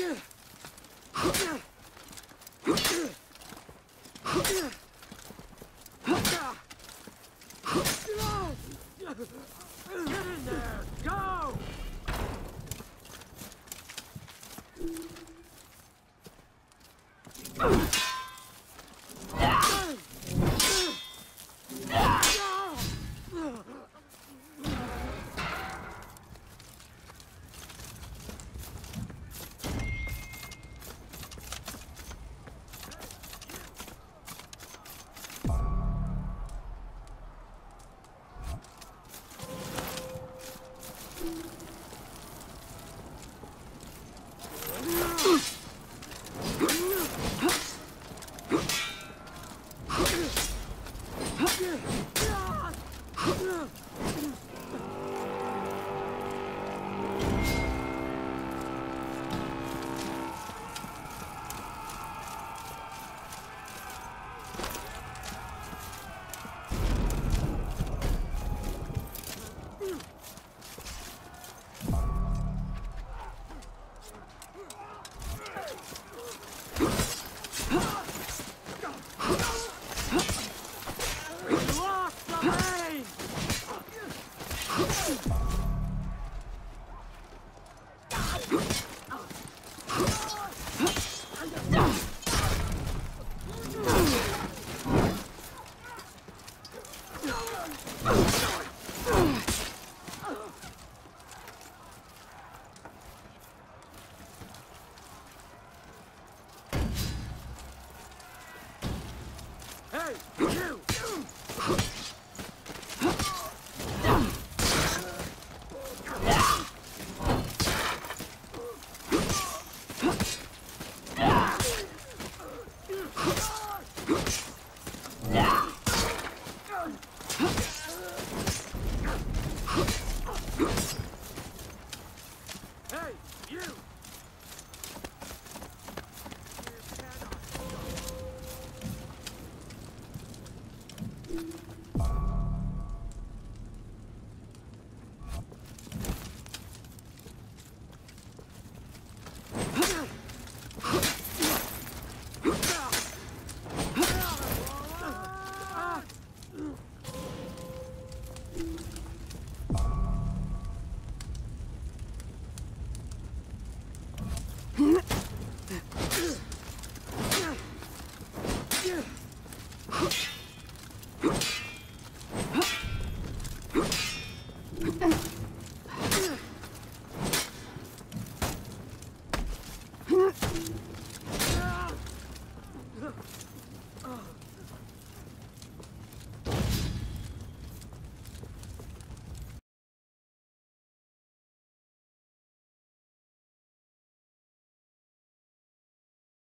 Yeah. Get in there. Go. Hey,